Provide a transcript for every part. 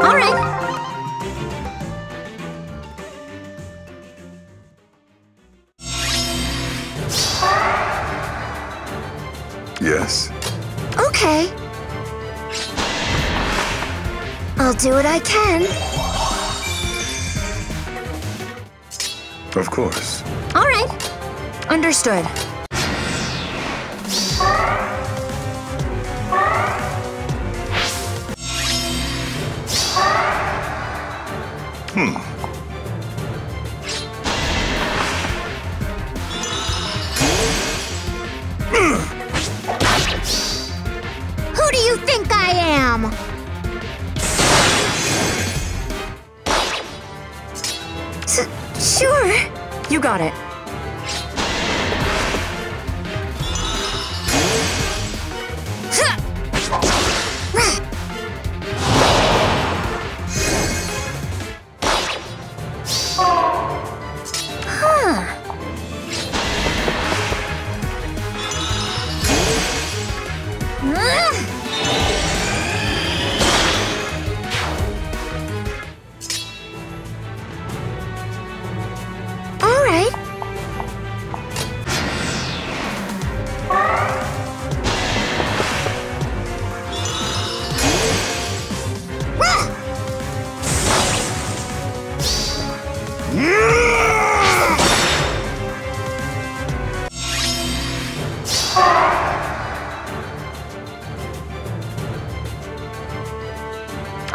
All right. Yes. Okay. I'll do what I can. Of course. All right. Understood. Hmm. Who do you think I am? Sure. You got it.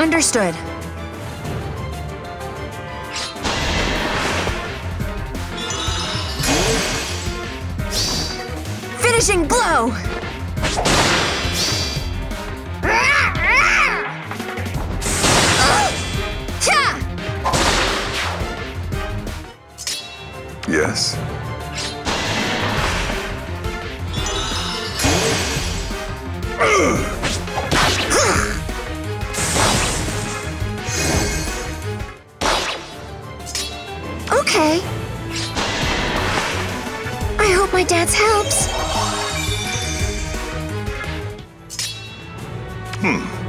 Understood. Finishing blow! Yes. Okay. my dad's helps. Hmm.